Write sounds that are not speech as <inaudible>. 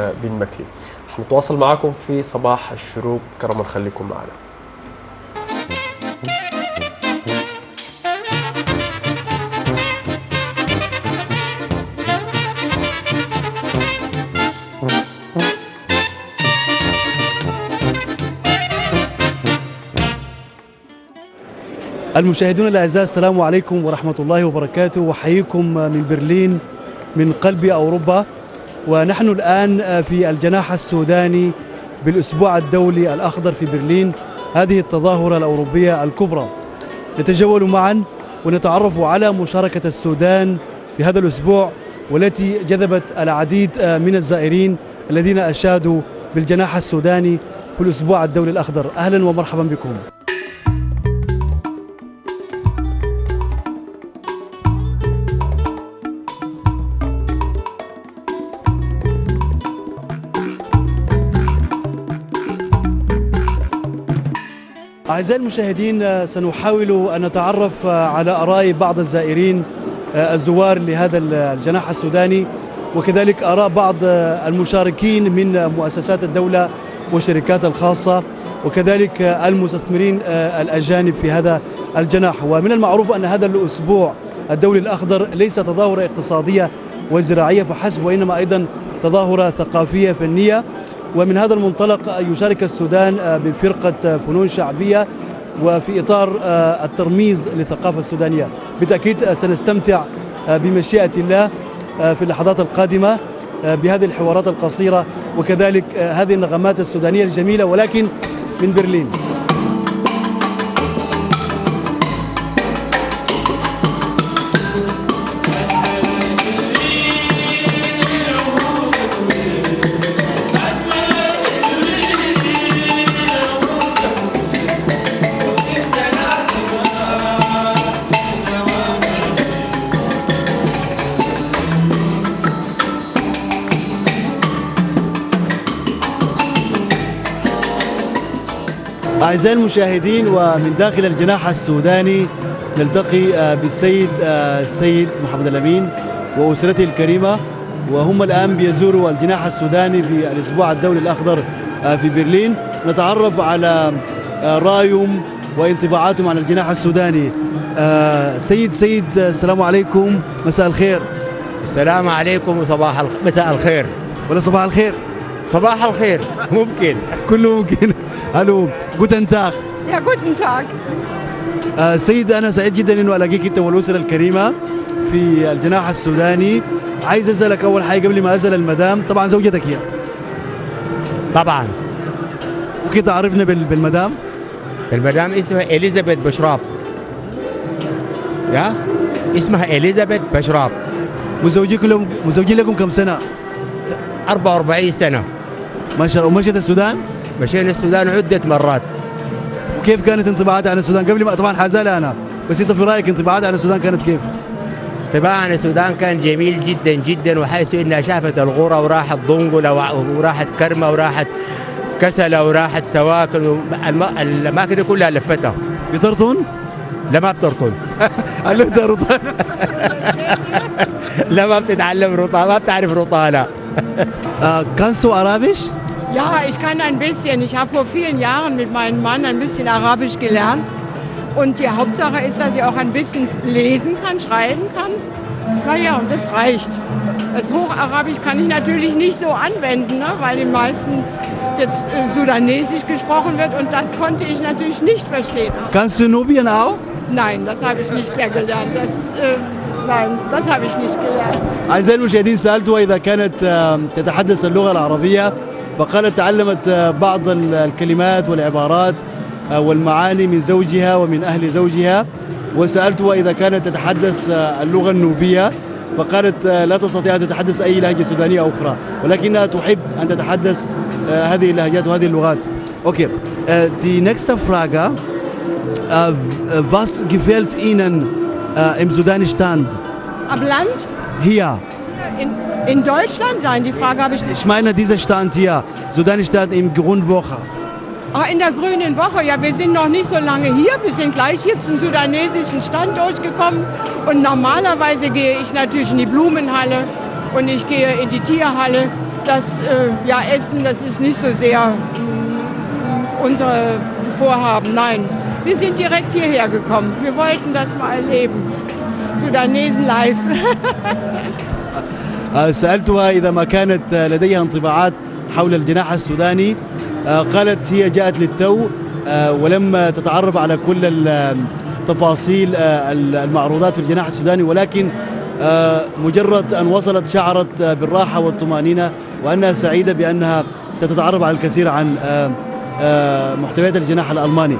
بن مكي. هنتواصل معاكم في صباح الشروق. كرما خليكم معنا. المشاهدون الأعزاء السلام عليكم ورحمة الله وبركاته. وحييكم من برلين من قلب أوروبا. ونحن الآن في الجناح السوداني بالأسبوع الدولي الأخضر في برلين. هذه التظاهرة الأوروبية الكبرى. نتجول معا ونتعرف على مشاركة السودان في هذا الأسبوع والتي جذبت العديد من الزائرين الذين أشادوا بالجناح السوداني في الأسبوع الدولي الأخضر. أهلا ومرحبا بكم. أعزائي المشاهدين سنحاول أن نتعرف على آراء بعض الزائرين الزوار لهذا الجناح السوداني وكذلك آراء بعض المشاركين من مؤسسات الدولة والشركات الخاصة وكذلك المستثمرين الأجانب في هذا الجناح. ومن المعروف أن هذا الأسبوع الدولي الأخضر ليس تظاهرة اقتصادية وزراعية فحسب وإنما أيضا تظاهرة ثقافية فنية. ومن هذا المنطلق يشارك السودان بفرقة فنون شعبية وفي إطار الترميز للثقافة السودانية. بالتأكيد سنستمتع بمشيئة الله في اللحظات القادمة بهذه الحوارات القصيرة وكذلك هذه النغمات السودانية الجميلة ولكن من برلين. أعزائي المشاهدين ومن داخل الجناح السوداني نلتقي بالسيد السيد محمد الأمين وأسرته الكريمة وهم الآن بيزوروا الجناح السوداني في الأسبوع الدولي الأخضر في برلين. نتعرف على رأيهم وانطباعاتهم عن الجناح السوداني. سيد سيد السلام عليكم. مساء الخير. السلام عليكم وصباح الخ... مساء الخير. ولا صباح الخير. صباح الخير. ممكن. كله ممكن. <laughs> ألو جوتن تاغ Ja, guten Tag. آه سيد أنا سعيد جدا انه ألاقيك أنت والأسرة الكريمة في الجناح السوداني. عايز أسألك أول حاجة قبل ما اسال المدام. طبعا زوجتك هي. طبعا. ممكن تعرفنا بال- بالمدام؟ المدام اسمها اليزابيث بشراب يا؟ اسمها اليزابيث بشراب مزوجين لكم مزوجين لكم كم سنة؟ 44 سنة. ما شاء الله. ومشيت السودان؟ مشينا السودان عدة مرات. وكيف كانت انطباعاتك عن السودان؟ قبل ما طبعا حازالي أنا بس أنت في رأيك انطباعاتك عن السودان كانت كيف؟ طبعا السودان كان جميل جدا جدا وحيث إنها شافت الغورة وراحت ضنقلة وع- وراحت كرمة وراحت كسلة وراحت سواكن. الأماكن دي كلها لفتها. بترطن لا ما بترطن علمت رطان لا ما بتتعلم رطانة ما بتعرف رطانة. آه kannst du arabisch Ja, ich kann ein bisschen. Ich habe vor vielen Jahren mit meinem Mann ein bisschen Arabisch gelernt. Und die Hauptsache ist, dass ich auch ein bisschen lesen kann, schreiben kann. Naja, und das reicht. Das Hocharabisch kann ich natürlich nicht so anwenden, ne, weil im meisten jetzt äh, Sudanesisch gesprochen wird. Und das konnte ich natürlich nicht verstehen. kannst du Nubien auch Nein, das habe ich nicht mehr gelernt. Das, äh, habe ich nicht gelernt. أعزائي المشاهدين سألتها إذا كانت تتحدث اللغة العربية فقالت تعلمت آه، بعض ال- الكلمات والعبارات آه، والمعاني من زوجها ومن أهل زوجها وسألتها إذا كانت تتحدث آه، اللغة النوبية فقالت لا تستطيع أن تتحدث أي لهجة سودانية أخرى ولكنها تحب أن تتحدث هذه اللهجات وهذه اللغات äh, die nächste Frage. Was gefällt Ihnen äh, im Sudanischen Am Land? hier? In, in Deutschland? Nein, die Frage habe ich nicht. Ich meine, dieser Stand hier, Sudan-Stand im Grundwoche. Ah, in der Grünen Woche, ja, wir sind noch nicht so lange hier. Wir sind gleich hier zum sudanesischen Stand durchgekommen. Und normalerweise gehe ich natürlich in die Blumenhalle und ich gehe in die Tierhalle das äh, ja, Essen, das ist nicht so sehr mm, unsere Vorhaben. Nein, wir sind direkt hierher gekommen. Wir wollten das mal erleben. Sudanesen live. <laughs> آه، سألتها إذا ما كانت آه، لديها انطباعات حول الجناح السوداني آه، قالت هي جاءت للتو ولم تتعرف على كل تفاصيل المعروضات في الجناح السوداني ولكن مجرد أن وصلت شعرت بالراحة والطمأنينة وأنها سعيدة بأنها ستتعرف على الكثير عن محتويات الجناح الألماني